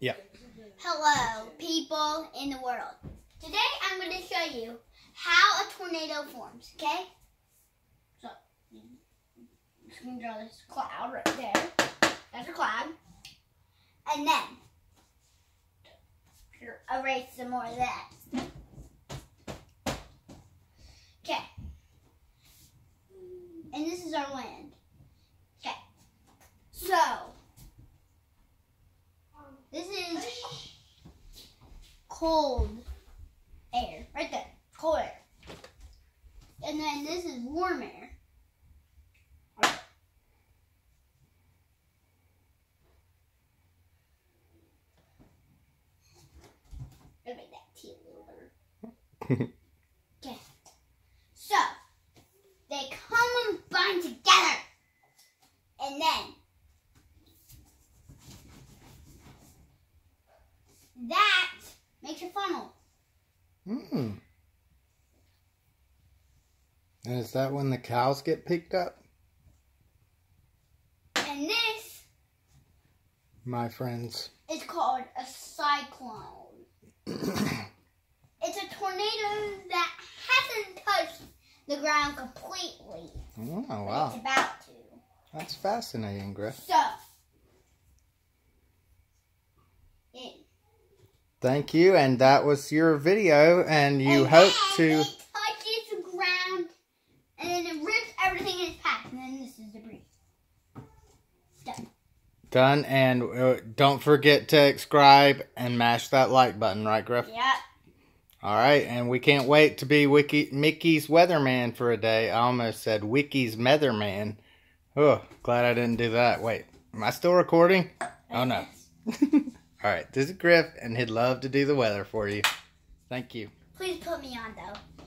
Yeah. Hello, people in the world. Today I'm going to show you how a tornado forms, okay? So, I'm just going to draw this cloud right there. That's a cloud. And then, erase some more of that. Okay. And this is our land. Okay. So, this is cold air. Right there. Cold air. And then this is warm air. Gonna make that tea a little better. Okay. So, they come and bind together. And then, that makes a funnel. Hmm. And is that when the cows get picked up? And this My friends. is called a cyclone. it's a tornado that hasn't touched the ground completely. Oh, wow. It's about to. That's fascinating, Griff. So, it, Thank you. And that was your video. And you and hope to. It touches the ground, and then it rips everything in its path, and then this is debris. Done. Done. And uh, don't forget to subscribe and mash that like button, right, Griff? Yep. All right. And we can't wait to be Wiki- Mickey's weatherman for a day. I almost said Wiki's weatherman. Oh, glad I didn't do that. Wait, am I still recording? Oh, no. All right. This is Griff, and he'd love to do the weather for you. Thank you. Please put me on though.